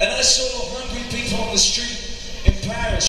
And I saw 100 people on the street in Paris.